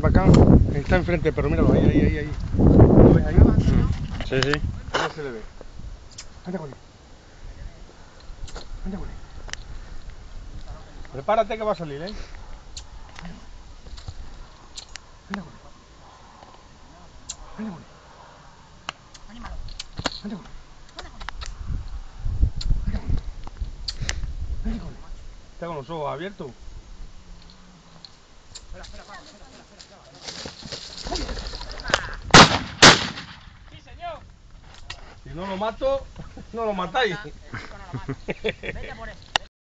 para acá. Está enfrente, pero míralo, ahí, ahí, ahí. ahí. ¿Lo ves ahí? Sí, sí. No se le ve. Anda con él. Anda con él. Prepárate que va a salir, ¿eh? Anda con él. Anda con él. Anda con él. Anda con él. Anda con él. Está con los ojos abiertos. Sí, señor. Si no lo mato, no lo matáis. Vete por eso.